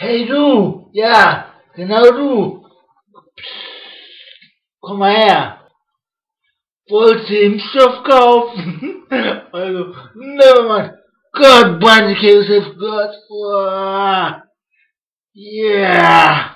Hey du, ja, genau du. Komm mal her. Wollt ihr Impfstoff kaufen? also, nevermind. God, Bunny Joseph, God. Yeah.